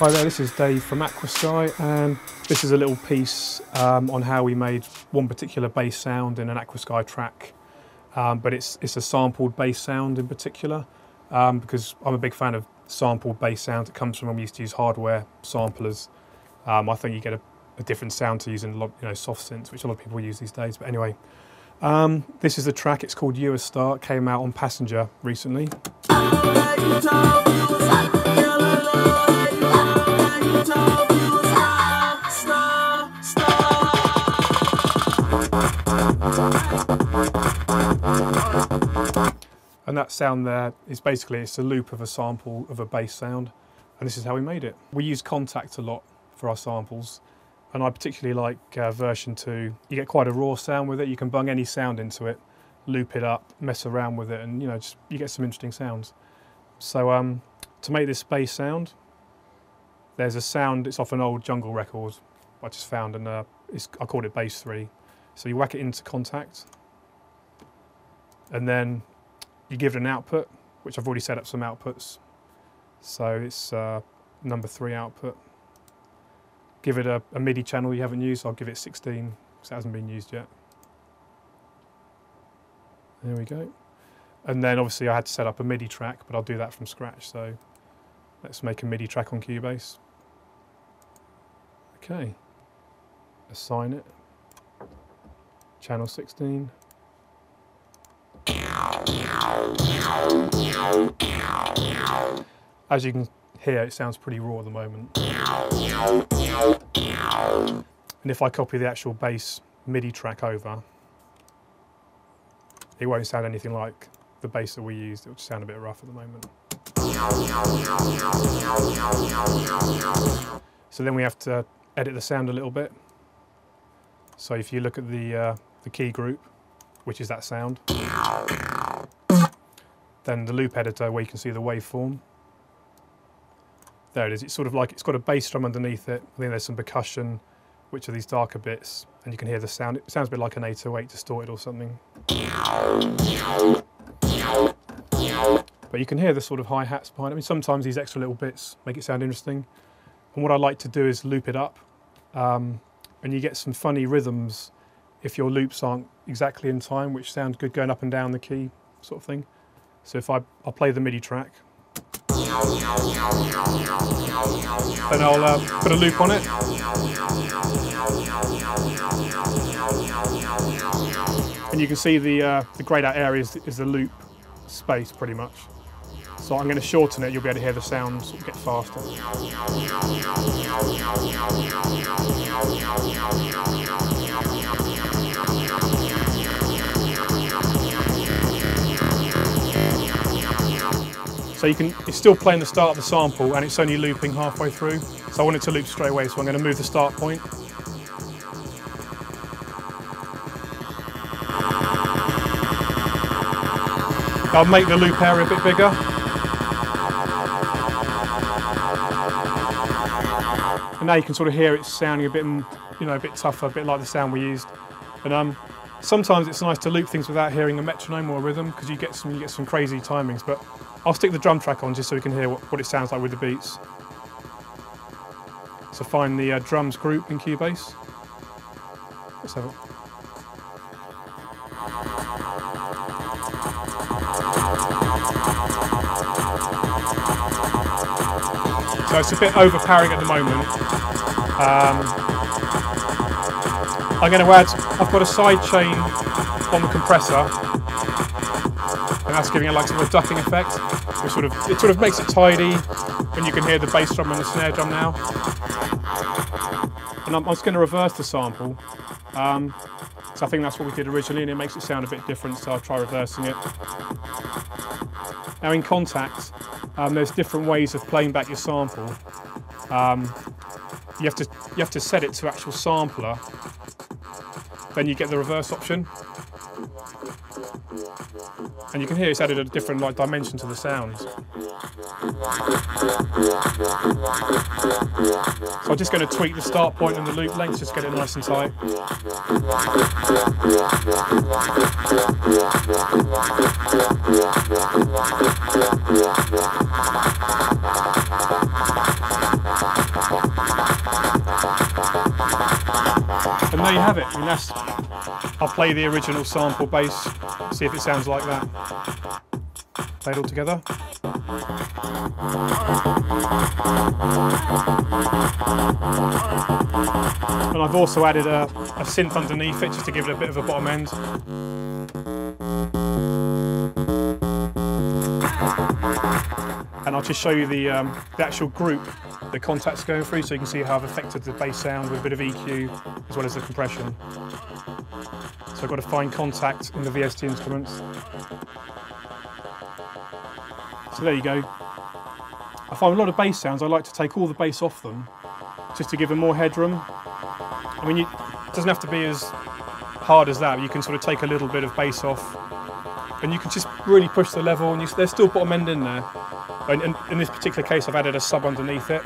Hi there, this is Dave from Aquasky and this is a little piece um, on how we made one particular bass sound in an Aquasky track. Um, but it's, it's a sampled bass sound in particular um, because I'm a big fan of sampled bass sounds. It comes from when we used to use hardware samplers. Um, I think you get a, a, different sound to using you know, soft synths, which a lot of people use these days. But anyway, um, this is the track. It's called You a Star. It came out on Passenger recently. That sound there is basically, it's a loop of a sample of a bass sound. And this is how we made it. We use Kontakt a lot for our samples. And I particularly like uh, version 2. You get quite a raw sound with it. You can bung any sound into it, loop it up, mess around with it, and you know, just you get some interesting sounds. So um, to make this bass sound, there's a sound, it's off an old jungle record I just found, and uh, I called it bass 3. So you whack it into Kontakt, and then you give it an output, which I've already set up some outputs. So it's uh, number three output. Give it a, a, MIDI channel you haven't used, I'll give it 16, because it hasn't been used yet. There we go. And then obviously I had to set up a MIDI track, but I'll do that from scratch. So let's make a MIDI track on Cubase. Okay, assign it, channel 16. As you can hear, it sounds pretty raw at the moment. And if I copy the actual bass MIDI track over, it won't sound anything like the bass that we used. It will sound a bit rough at the moment. So then we have to edit the sound a little bit. So if you look at the, uh, the key group, which is that sound. Then the loop editor where you can see the waveform. There it is, it's sort of like, it's got a bass drum underneath it, then there's some percussion, which are these darker bits, and you can hear the sound, it sounds a bit like an 808 distorted or something. But you can hear the sort of hi-hats behind it. I mean, sometimes these extra little bits make it sound interesting. And what I like to do is loop it up, um, and you get some funny rhythms if your loops aren't exactly in time, which sound good going up and down the key sort of thing. So if I, I'll play the MIDI track, then I'll uh, put a loop on it. And you can see the, uh, the grayed out area is, is the loop space pretty much. So I'm going to shorten it, you'll be able to hear the sounds get faster. So you can, it's still playing the start of the sample and it's only looping halfway through. So I want it to loop straight away, so I'm going to move the start point. I'll make the loop area a bit bigger. And now you can sort of hear it sounding a bit, you know, a bit tougher, a bit like the sound we used. And um, sometimes it's nice to loop things without hearing a metronome or a rhythm because you get some you get some crazy timings. But I'll stick the drum track on just so we can hear what, what it sounds like with the beats. So find the uh, drums group in Cubase. Let's have it. So it's a bit overpowering at the moment. Um, I'm going to add, I've got a side chain on the compressor and that's giving it like sort of a ducking effect. Which sort of it sort of makes it tidy, and you can hear the bass drum and the snare drum now. And I'm, I'm just going to reverse the sample. Um, so I think that's what we did originally, and it makes it sound a bit different. So I'll try reversing it. Now in Kontakt, um, there's different ways of playing back your sample. Um, you have to you have to set it to actual sampler. Then you get the reverse option, and you can hear it's added a different like dimension to the sounds. So I'm just going to tweak the start point and the loop length, just get it nice and tight. There you have it. I mean, that's, I'll play the original sample bass, see if it sounds like that. Play it all together. And I've also added a, a synth underneath it just to give it a bit of a bottom end. And I'll just show you the, um, the actual group the Kontakt's going through so you can see how I've affected the bass sound with a bit of EQ as well as the compression. So I've got a fine Kontakt in the VST instruments. So there you go. I find a lot of bass sounds, I like to take all the bass off them just to give them more headroom. I mean, you, it doesn't have to be as hard as that, you can sort of take a little bit of bass off and you can just really push the level and you, there's still bottom end in there. In, in, this particular case, I've added a sub underneath it.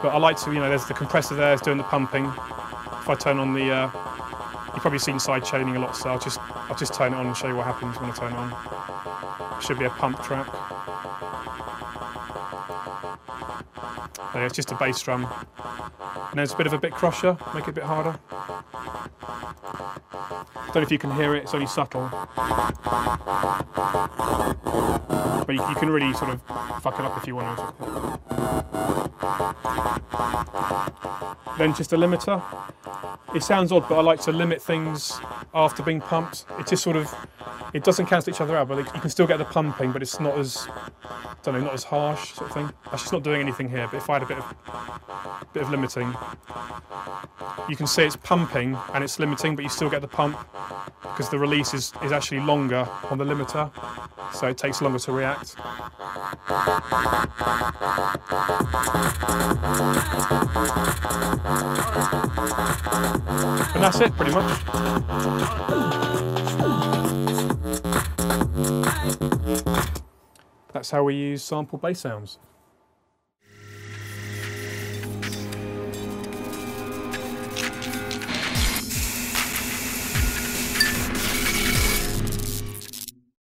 But I like to, you know, there's the compressor there, it's doing the pumping. If I turn on the, uh, you've probably seen side chaining a lot, so I'll just, I'll just turn it on and show you what happens when I turn it on. It should be a pump track. It's just a bass drum. And there's a bit of a bit crusher, make it a bit harder. Don't know if you can hear it, it's only subtle. But you, you can really sort of it up. Then just a limiter. It sounds odd, but I like to limit things after being pumped. It just sort of, it doesn't cancel each other out, but you can still get the pumping, but it's not as, I don't know, not as harsh sort of thing. Actually, it's not doing anything here, but if I had a bit of, bit of limiting, you can see it's pumping and it's limiting, but you still get the pump because the release is, is actually longer on the limiter, so it takes longer to react. And that's it, pretty much. That's how we use sample bass sounds.